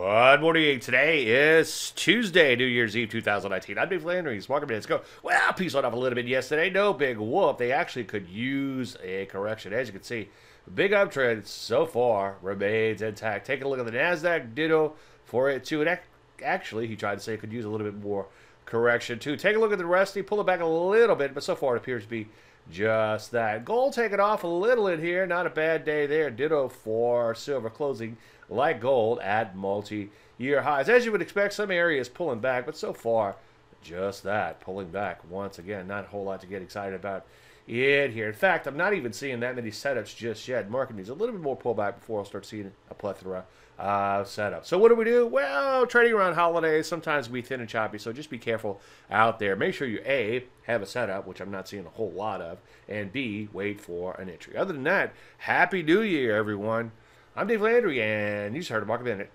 Good morning. Today is Tuesday, New Year's Eve 2019. I'm Dave Landry. Market minutes go. Well, peace on off a little bit yesterday. No big whoop. They actually could use a correction. As you can see, big uptrend so far remains intact. Take a look at the NASDAQ. Ditto for it, too. And actually, he tried to say it could use a little bit more correction, too. Take a look at the Russell. He pulled it back a little bit, but so far it appears to be just that. Gold taking off a little in here. Not a bad day there. Ditto for silver closing like gold at multi-year highs. As you would expect, some areas pulling back, but so far, just that, pulling back once again. Not a whole lot to get excited about it here. In fact, I'm not even seeing that many setups just yet. Market needs a little bit more pullback before I'll start seeing a plethora of setups. So what do we do? Well, trading around holidays, sometimes we thin and choppy, so just be careful out there. Make sure you, A, have a setup, which I'm not seeing a whole lot of, and B, wait for an entry. Other than that, Happy New Year, everyone. I'm Dave Landry, and you just heard a Market Minute.